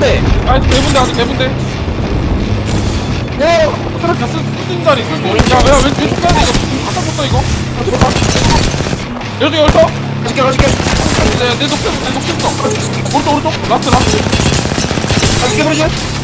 대본데 아 대본데 아직 대본데 야! 하나 쓸수 자리 쓸수 있는 야야 왼쪽 왼쪽 가야 돼 이거 갖다 붙다 이거? 여기 여기서 가줄게, 가줄게. 내, 내 독점 내 독점. 오른쪽 오른쪽. 라스트 라스트. 가줄게, 가줄게